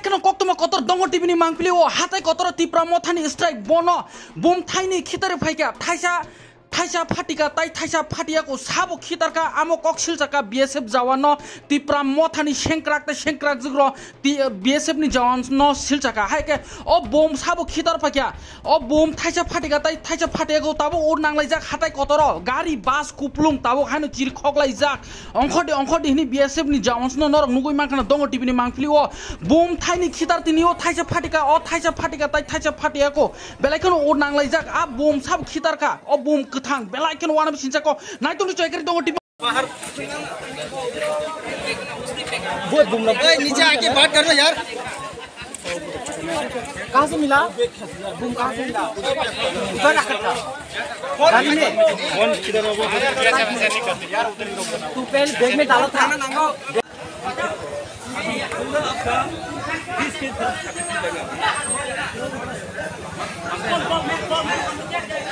kano kok tuma kotor dongo tibi ni mangpili o hatai kotor tipra mo thani strike bono bom thai ni khitare phai kya thaisa थाइसा फाटिका ताइ थाइसा फाटियाको साबो खितरका आमो कक्सिलचका BSF जवान न तिप्रा मथानि सेंक्राक त सेंक्राक जुग्र ति BSF नि जवान न सिलचका हाइके अ बोम साबो खितर फक्या। अ बोम थाइसा फाटिका ताइ थाइसा फाटियाको ताबो ओर नांलाइ जाक हाताइ कतर। गाडी बास कुप्लुङ ताबो खानु चिर खगलाइ जाक। अंखडे अंखडे हिनि बिएसएफ नि जवान न नरक नुगुइ माखना दंग टिपिनि मांगफिलि ओ बोम थाइनि खितर तिनि ओ थाइसा फाटिका अ थाइसा फाटिका ताइ थाइसा फाटियाको। बेलाइकन ओर नांलाइ जाक आ बोम साब खितरका। अ बोम थान बेल आइकन वन में सिंचको नाइ तुम चेक कर दो टीम बाहर वो घूम नीचे आके बात कर लो यार। कहाँ से मिला? घूम कहाँ से मिला? उधर रखा था फ़ोन किधर है वो? यार उधर ही रोक तू पहले बैग में डाला था। ना नंगा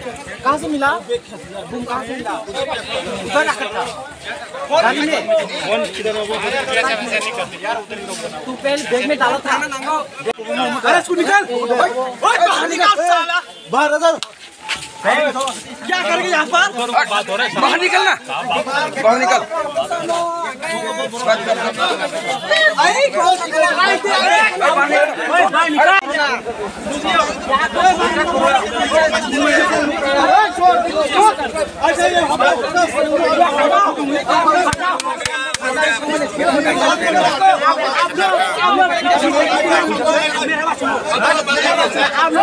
कहाँ से मिला? तुम कहाँ से मिला तू पहले बैग में डाला था अरे, इसको निकाल। बाहर बाहर अगर क्या करेंगे यहाँ पर? बाहर निकलना बाहर निकल। बाहर निकल। আমরা